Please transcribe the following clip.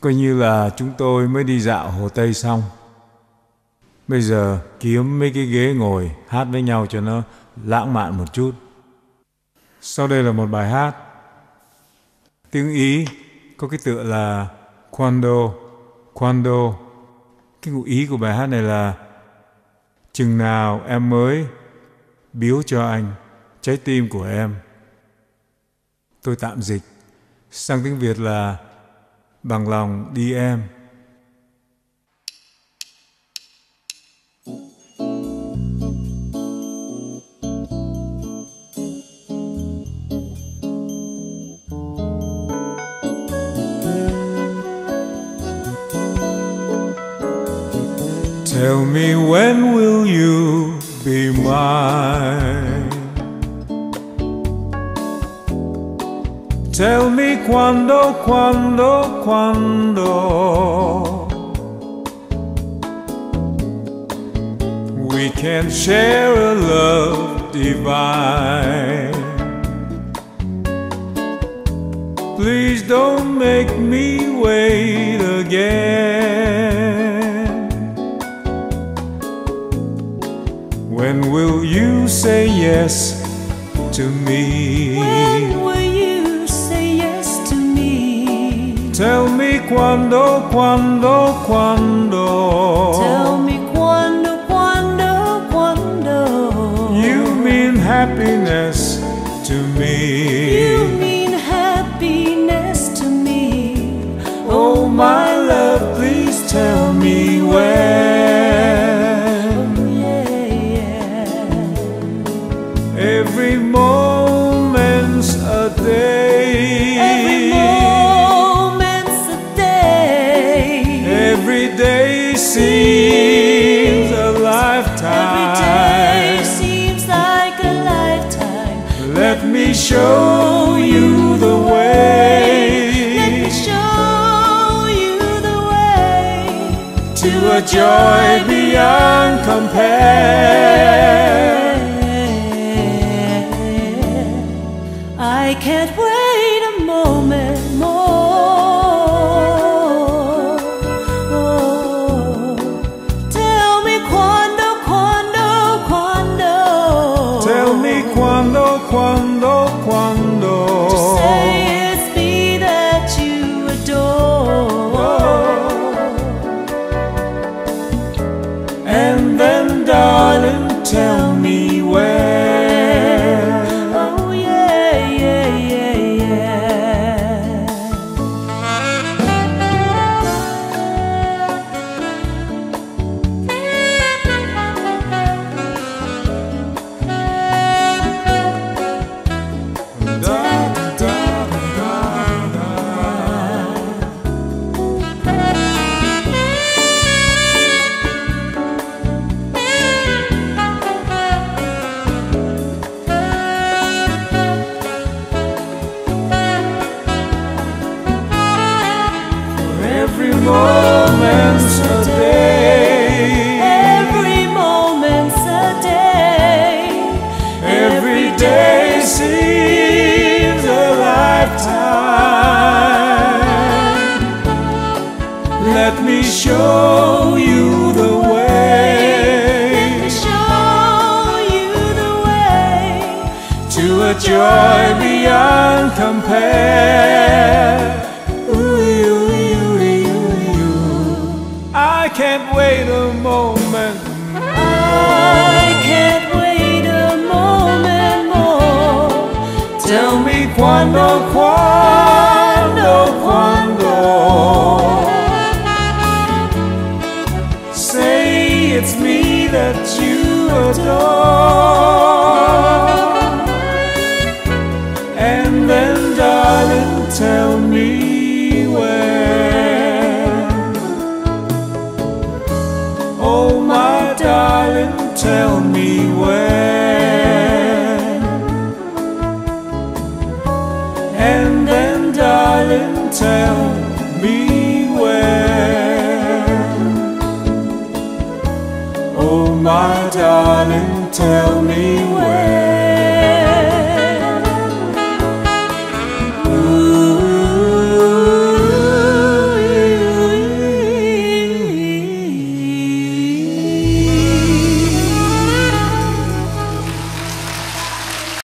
Coi như là chúng tôi mới đi dạo Hồ Tây xong. Bây giờ kiếm mấy cái ghế ngồi hát với nhau cho nó lãng mạn một chút. Sau đây là một bài hát. Tiếng Ý có cái tựa là Quando, Quando. Cái ngụ ý của bài hát này là Chừng nào em mới biếu cho anh trái tim của em. Tôi tạm dịch sang tiếng Việt là bằng lòng đi em. Tell me when will you be mine? Tell me quando, quando, quando. We can share a love divine. Please don't make me wait again. When will you say yes to me? Tell me quando, quando, quando. Tell me quando, quando, quando. You mean happiness to me. You mean happiness to me. Oh, my love, please tell me when. Oh, yeah, yeah. Every moment's a day. Lifetime. day seems like a lifetime. Let me show you the way Let me show you the way to a joy beyond compare. I can't wait a moment show you the way. Let me show you the way to a joy beyond compare. Ooh, ooh, ooh, ooh, ooh. I can't wait a moment. I can't wait a moment more. Tell me quando, quando, tell me when. Oh, my darling, tell me when. And then, darling, tell me my darling, tell me when.